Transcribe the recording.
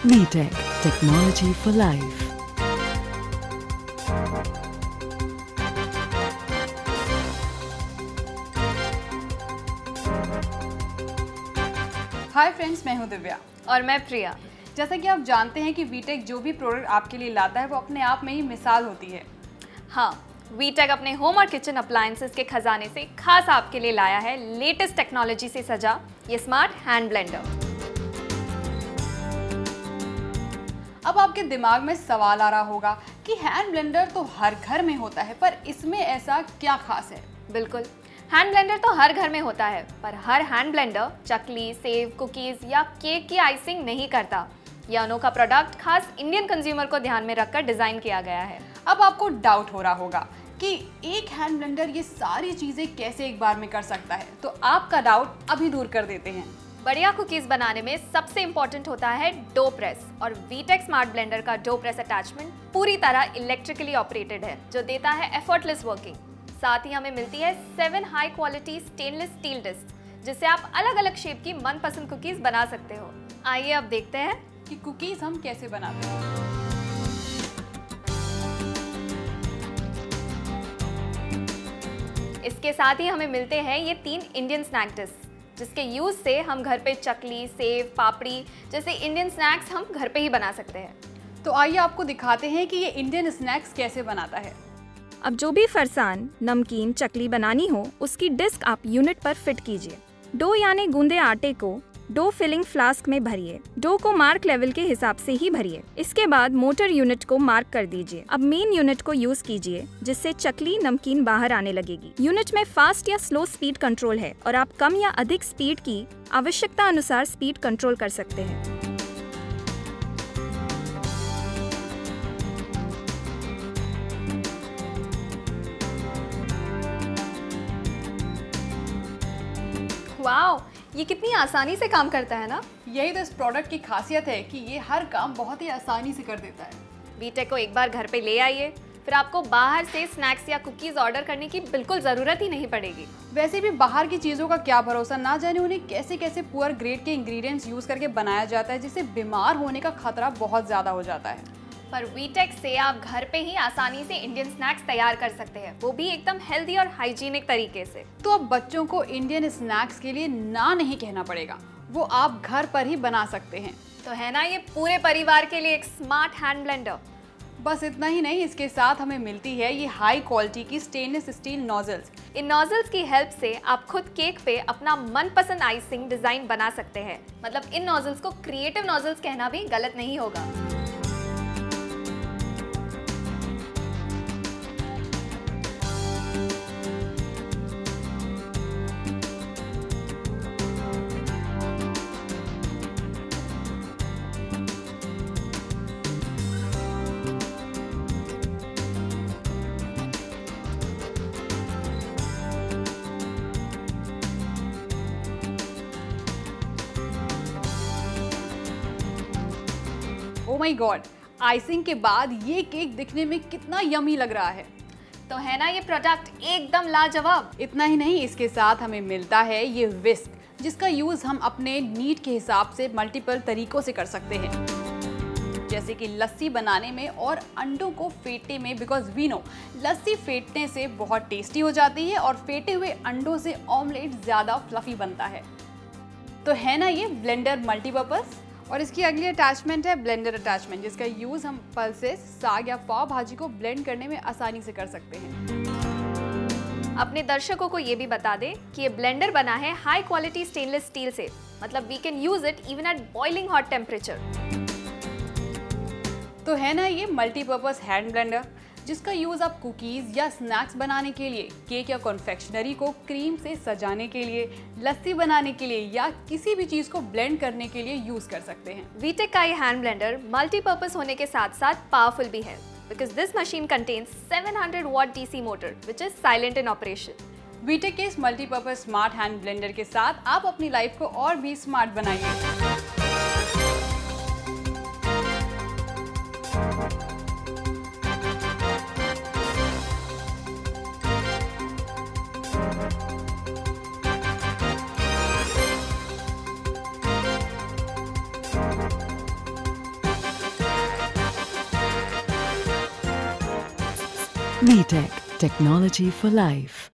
VTech Technology for Life. Hi friends मैं हूँ दिव्या। और मैं प्रिया। जैसा कि आप जानते हैं कि वीटेक जो भी प्रोडक्ट आपके लिए लाता है वो अपने आप में ही मिसाल होती है। हाँ वीटेक अपने होम और किचन अप्लायंसेस के खजाने से खास आपके लिए लाया है लेटेस्ट टेक्नोलॉजी से सजा ये स्मार्ट हैंड ब्लेंडर अब आपके दिमाग में सवाल आ रहा होगा कि हैंड ब्लेंडर तो हर घर में होता है पर इसमें ऐसा क्या खास है? बिल्कुल। हैंड ब्लेंडर तो हर घर में होता है पर हर hand blender chakli sev cookies या केक की आइसिंग नहीं करता। यह अनोखा प्रोडक्ट खास इंडियन कंज्यूमर को ध्यान में रखकर डिज़ाइन किया गया है। अब आपको डाउट हो रहा होगा कि एक हैंड ब्लेंडर ये सारी चीज़ें कैसे एक बार में कर सकता है? तो आपका डाउट अभी दूर कर देते हैं। बढ़िया कुकीज बनाने में सबसे इंपॉर्टेंट होता है डो प्रेस और वीटेक स्मार्ट ब्लेंडर का डो प्रेस अटैचमेंट पूरी तरह इलेक्ट्रिकली ऑपरेटेड है, जो देता है एफर्टलेस वर्किंग साथ ही हमें मिलती है seven high quality stainless steel disc जिससे आप अलग अलग शेप की मनपसंद कुकीज बना सकते हो। आइए अब देखते हैं कि कुकीज हम कैसे बनाते हैं। इसके साथ ही हमें मिलते हैं ये तीन इंडियन स्नैक डिस्क जिसके यूज़ से हम घर पे चकली सेव पापड़ी जैसे इंडियन स्नैक्स हम घर पे ही बना सकते हैं। तो आइए आपको दिखाते हैं कि ये इंडियन स्नैक्स कैसे बनाता है। अब जो भी फरसान नमकीन चकली बनानी हो उसकी डिस्क आप यूनिट पर फिट कीजिए। डो यानी गूंदे आटे को डो फिलिंग फ्लास्क में भरिए। डो को मार्क लेवल के हिसाब से ही भरिए। इसके बाद मोटर यूनिट को मार्क कर दीजिए। अब मेन यूनिट को यूज़ कीजिए, जिससे चकली नमकीन बाहर आने लगेगी। यूनिट में फास्ट या स्लो स्पीड कंट्रोल है और आप कम या अधिक स्पीड की आवश्यकता अनुसार स्पीड कंट्रोल कर सकते हैं। वाओ! ये कितनी आसानी से काम करता है ना? यही तो इस प्रोडक्ट की खासियत है कि ये हर काम बहुत ही आसानी से कर देता है। वीटेक को एक बार घर पे ले आइए फिर आपको बाहर से स्नैक्स या कुकीज ऑर्डर करने की बिल्कुल ज़रूरत ही नहीं पड़ेगी। वैसे भी बाहर की चीज़ों का क्या भरोसा? ना जाने उन्हें कैसे कैसे पुअर ग्रेड के इंग्रेडिएंट्स यूज़ करके बनाया जाता है जिससे बीमार होने का खतरा बहुत ज़्यादा हो जाता है। पर वीटेक से आप घर पे ही आसानी से इंडियन स्नैक्स तैयार कर सकते हैं। वो भी एकदम हेल्दी और हाइजीनिक तरीके से। तो अब बच्चों को इंडियन स्नैक्स के लिए ना नहीं कहना पड़ेगा। वो आप घर पर ही बना सकते हैं। तो है ना ये पूरे परिवार के लिए एक स्मार्ट हैंड ब्लेंडर बस इतना ही नहीं इसके साथ हमें मिलती है ये हाई क्वालिटी की स्टेनलेस स्टील नोजल्स इन नोजल्स की हेल्प से आप खुद केक पे अपना मनपसंद आइसिंग डिज़ाइन बना सकते हैं। मतलब इन नोजल्स को क्रिएटिव नोजल्स कहना भी गलत नहीं होगा। माय गॉड आइसिंग के बाद ये केक दिखने में कितना यमी लग रहा है। तो है ना ये प्रोडक्ट एकदम लाजवाब। इतना ही नहीं इसके साथ हमें मिलता है ये विस्क जिसका यूज़ हम अपने नीड के हिसाब से मल्टीपल तरीकों से कर सकते हैं। जैसे कि लस्सी बनाने में और अंडों को फेंटने में बिकॉज़ वी नो लस्सी फेटने से बहुत टेस्टी हो जाती है और फेटे हुए अंडों से ऑमलेट ज़्यादा फ्लफी बनता है। तो है ना ये ब्लेंडर मल्टीपर्पज़ और इसकी अगली अटैचमेंट है ब्लेंडर अटैचमेंट जिसका यूज़ हम पल्सेस साग या पाव भाजी को ब्लेंड करने में आसानी से कर सकते हैं। अपने दर्शकों को ये भी बता दें कि ये ब्लेंडर बना है हाई क्वालिटी स्टेनलेस स्टील से। मतलब we can use it even at boiling hot temperature तो है ना ये मल्टीपर्पज़ हैंड ब्लेंडर जिसका यूज़ आप कुकीज़ या स्नैक्स बनाने के लिए केक या कॉन्फेक्शनरी को क्रीम से सजाने के लिए लस्सी बनाने के लिए या किसी भी चीज़ को ब्लेंड करने के लिए यूज़ कर सकते हैं। वीटेक का ये हैंड ब्लेंडर मल्टीपर्पज होने के साथ साथ पावरफुल भी है because this machine contains 700 watt DC motor which is silent in operation VTech के इस मल्टीपर्पज़ स्मार्ट हैंड ब्लेंडर के साथ आप अपनी लाइफ को और भी स्मार्ट बनाइए। VTech Technology for Life.